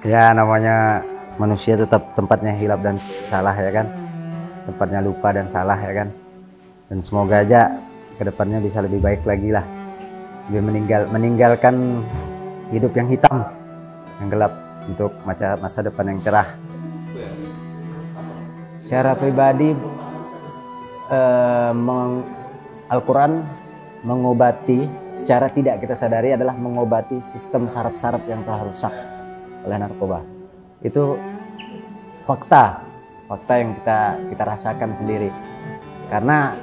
Ya namanya manusia tetap tempatnya hilap dan salah ya kan. Tempatnya lupa dan salah ya kan. Dan semoga aja ke depannya bisa lebih baik lagi lah. Lebih meninggal meninggalkan hidup yang hitam, yang gelap untuk masa masa depan yang cerah. Secara pribadi eh, meng- Al-Quran mengobati secara tidak kita sadari adalah mengobati sistem saraf-saraf yang telah rusak oleh narkoba. Itu fakta, fakta yang kita kita rasakan sendiri. Karena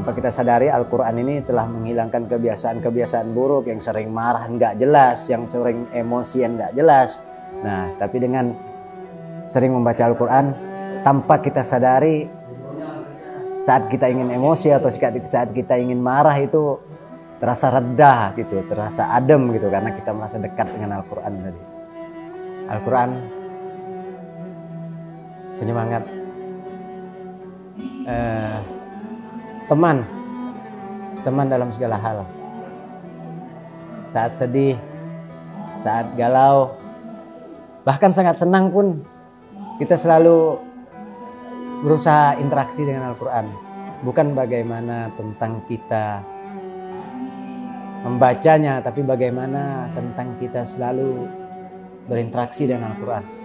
tanpa kita sadari Al-Quran ini telah menghilangkan kebiasaan-kebiasaan buruk yang sering marah nggak jelas, yang sering emosi yang nggak jelas. Nah, tapi dengan sering membaca Al-Quran tanpa kita sadari saat kita ingin emosi atau saat kita ingin marah itu terasa reda gitu, terasa adem gitu karena kita merasa dekat dengan Al-Quran tadi. Al-Quran penyemangat eh, teman, teman dalam segala hal. Saat sedih, saat galau, bahkan sangat senang pun kita selalu berusaha interaksi dengan Al-Quran. Bukan bagaimana tentang kita membacanya, tapi bagaimana tentang kita selalu berinteraksi dengan Al-Quran.